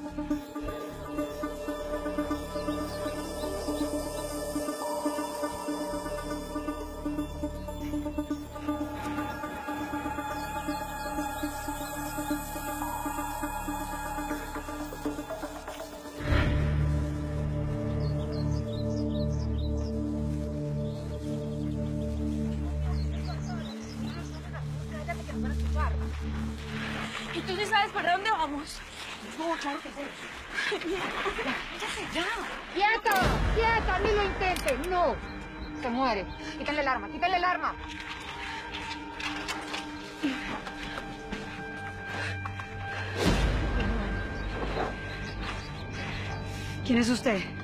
Y tú sabes para dónde vamos. No, claro que sí. Ya, ¡Quieto! ¡Quieto! ¡Ni lo intente! ¡No! Se muere. Quítenle el arma, quítenle el arma. ¿Quién es usted?